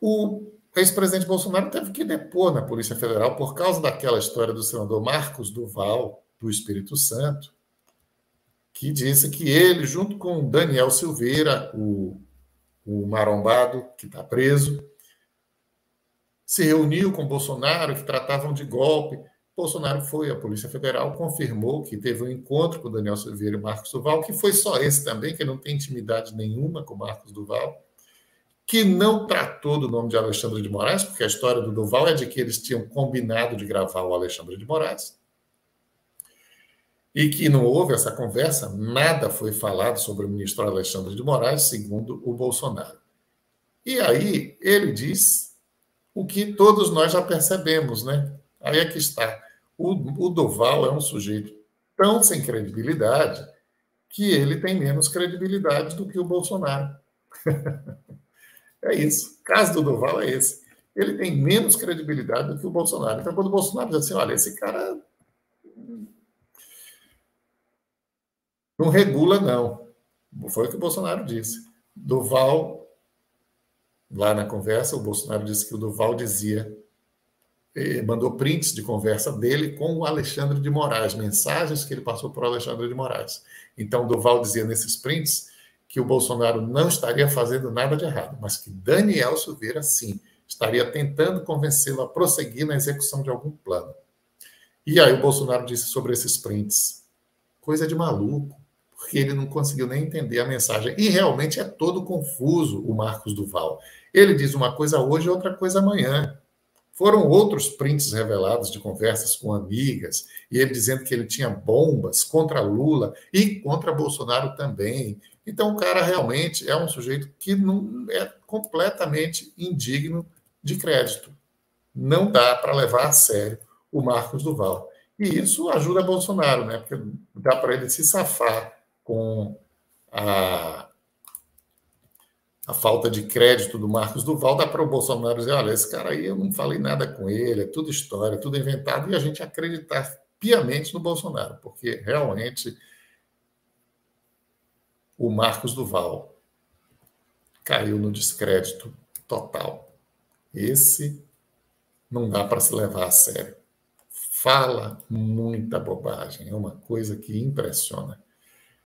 O ex-presidente Bolsonaro teve que depor na Polícia Federal por causa daquela história do senador Marcos Duval, do Espírito Santo, que disse que ele, junto com Daniel Silveira, o, o marombado que está preso, se reuniu com Bolsonaro, que tratavam de golpe. Bolsonaro foi à Polícia Federal, confirmou que teve um encontro com Daniel Silveira e Marcos Duval, que foi só esse também, que não tem intimidade nenhuma com Marcos Duval, que não tratou do nome de Alexandre de Moraes, porque a história do Duval é de que eles tinham combinado de gravar o Alexandre de Moraes, e que não houve essa conversa, nada foi falado sobre o ministro Alexandre de Moraes, segundo o Bolsonaro. E aí ele diz o que todos nós já percebemos, né? Aí é que está. O, o Doval é um sujeito tão sem credibilidade que ele tem menos credibilidade do que o Bolsonaro. é isso. O caso do Doval é esse. Ele tem menos credibilidade do que o Bolsonaro. Então, quando o Bolsonaro diz assim, olha, esse cara não regula, não. Foi o que o Bolsonaro disse. Doval, lá na conversa, o Bolsonaro disse que o Doval dizia mandou prints de conversa dele com o Alexandre de Moraes, mensagens que ele passou para o Alexandre de Moraes. Então, Duval dizia nesses prints que o Bolsonaro não estaria fazendo nada de errado, mas que Daniel Silveira, sim, estaria tentando convencê-lo a prosseguir na execução de algum plano. E aí o Bolsonaro disse sobre esses prints: coisa de maluco, porque ele não conseguiu nem entender a mensagem. E realmente é todo confuso o Marcos Duval. Ele diz uma coisa hoje e outra coisa amanhã. Foram outros prints revelados de conversas com amigas, e ele dizendo que ele tinha bombas contra Lula e contra Bolsonaro também. Então, o cara realmente é um sujeito que não é completamente indigno de crédito. Não dá para levar a sério o Marcos Duval. E isso ajuda Bolsonaro, né? Porque dá para ele se safar com a a falta de crédito do Marcos Duval, dá para o Bolsonaro dizer: olha, esse cara aí eu não falei nada com ele, é tudo história, é tudo inventado, e a gente acreditar piamente no Bolsonaro, porque realmente o Marcos Duval caiu no descrédito total. Esse não dá para se levar a sério. Fala muita bobagem, é uma coisa que impressiona.